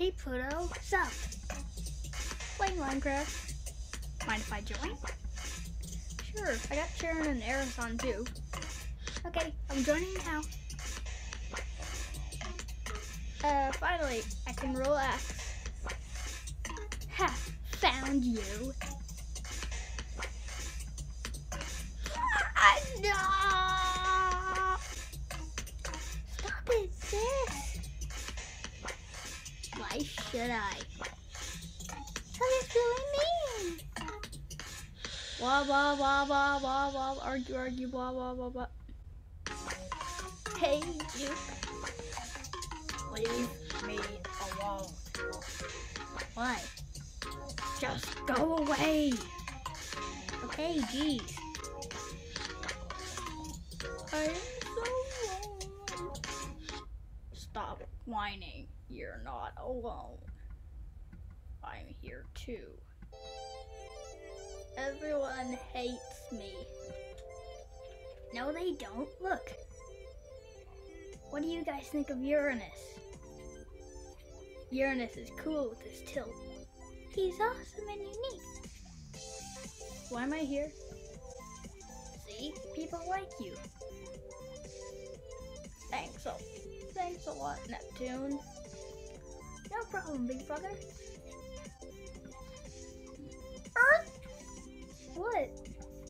Hey Pluto, what's up? Playing Minecraft. Mind if I join? Sure, I got Charon and Eris on too. Okay, I'm joining now. Uh, finally, I can relax. Ha, found you. Should I? It's really mean. Blah blah blah blah blah blah. Argue, argue, blah blah blah blah. Hey, you. Leave me alone. Why? Just go away. Okay, jeez. I am whining. You're not alone. I'm here too. Everyone hates me. No, they don't. Look. What do you guys think of Uranus? Uranus is cool with his tilt. He's awesome and unique. Why am I here? See? People like you. Thanks a lot, Neptune. No problem, big brother.